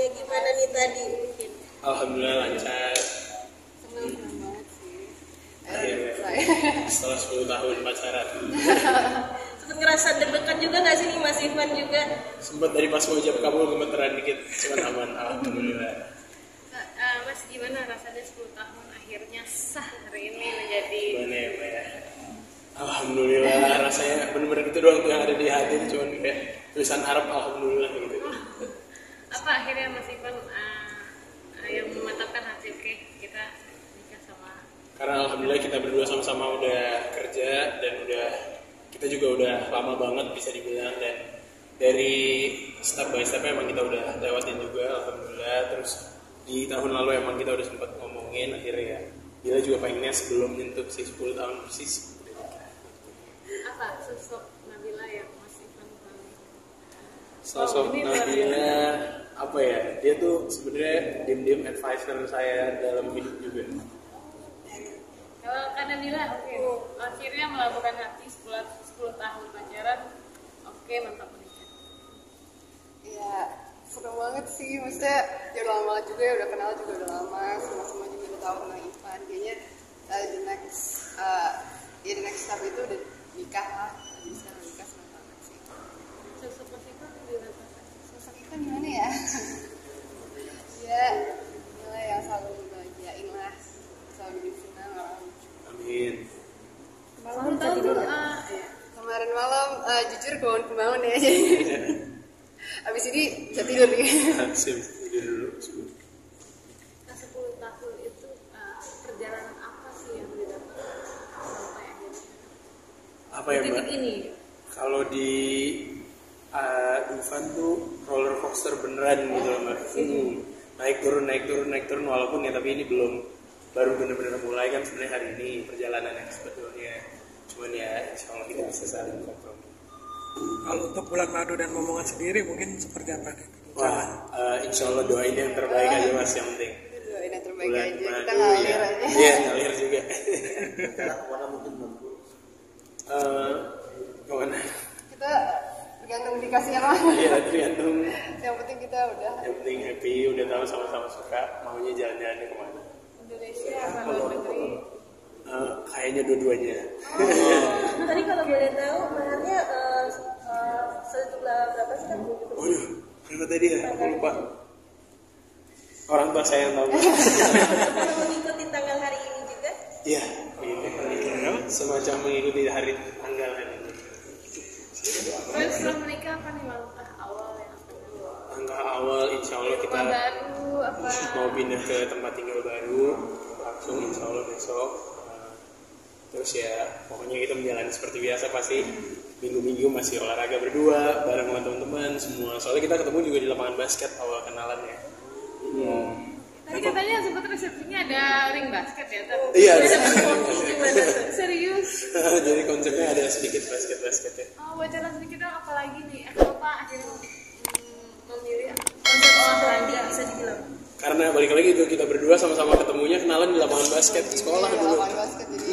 pernikahannya gimana nih tadi? Alhamdulillah lancar. senang senang banget sih Akhirnya. saya Setelah 10 tahun pacaran. Sempet ngerasa deg-degan juga nggak sih nih Mas Ivan juga? Sempat dari pas mau jawab kabul gemeteran dikit, cuman aman. Alhamdulillah. Nah, eh, Mas gimana rasanya 10 tahun akhirnya sah hari ini menjadi Gimana ya, ya? Alhamdulillah rasanya bener-bener itu doang tuh yang ada di hati cuman kayak tulisan Arab Alhamdulillah gitu. Apa akhirnya Mas Ivan eh, eh, yang memantapkan hati oke kita nikah sama Karena Alhamdulillah kita berdua sama-sama udah kerja dan udah kita juga udah lama banget bisa dibilang dan dari step by step emang kita udah lewatin juga Alhamdulillah. Terus di tahun lalu emang kita udah sempat ngomongin akhirnya ya Bila juga pengennya sebelum nyentuh si 10 tahun persis. Apa sosok Nabila yang Mas Ivan sosok Oh, Nabila apa ya? Dia tuh sebenarnya diem-diem advisor saya dalam hidup juga. Kalau Kak Nabila oke. Akhirnya melakukan hati 10, 10 tahun pacaran oke mantap menikah. Ya seru banget sih. Maksudnya ya udah lama banget juga ya udah kenal juga udah lama. Semua semua juga udah tahu tentang Ivan. Kayaknya uh, the next uh, ya the next step itu udah nikah lah jadi sekarang nikah seneng banget sih sosok Mas Ivan dirasakan sosok Ivan gimana ya ya inilah yang selalu bahagiain lah selalu bikin senang orang lucu amin 10 tahun tuh eh, ya. kemarin malam jujur bangun kebangun ya. Jadi abis ini bisa tidur nih. Tidur dulu Nah, 10 tahun itu eh, perjalanan apa sih yang didapat sampai akhirnya apa ya mbak? ini? kalau di uh, Dufan tuh roller coaster beneran gitu loh mbak. Hmm. naik turun naik turun naik turun walaupun ya tapi ini belum baru bener-bener mulai kan sebenarnya hari ini perjalanan yang sebetulnya. Cuman ya insya Allah kita bisa saling kompromi Kalau untuk bulan madu dan momongan sendiri mungkin seperti apa nih? wah uh, insya Allah doain yang terbaik aja mas yang penting. Doain yang terbaik bulan aja. Kita madu ngalir ya. aja. Iya ngalir juga. Eh, ke mana? Kita tergantung dikasih apa. Iya tergantung. Yang penting kita udah. Yang penting happy udah tahu sama-sama suka maunya jalan-jalan ke mana. Indonesia apa luar negeri? Eh, kayaknya dua-duanya. Tadi kalau tadi ya aku lupa. Orang tua saya yang tahu. Kalau mengikuti tanggal hari ini juga? iya. Semacam mengikuti hari tanggal hari ini. Terus setelah menikah apa nih langkah awal yang langkah awal insya Allah kita baru apa? mau pindah ke tempat tinggal baru. Langsung insya Allah besok terus ya pokoknya kita menjalani seperti biasa pasti minggu-minggu masih olahraga berdua bareng sama teman-teman semua soalnya kita ketemu juga di lapangan basket awal kenalannya Tadi katanya sempat resepsinya ada ring basket ya? Tapi iya serius? jadi konsepnya ada sedikit basket-basket ya Oh, bocoran sedikit dong apalagi nih? Eh, Kenapa akhirnya memilih konsep olahraga? Bisa dibilang. karena balik lagi itu kita berdua sama-sama ketemunya kenalan di lapangan basket sekolah Iya, dulu lapangan basket jadi ya